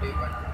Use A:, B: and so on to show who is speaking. A: 没关系。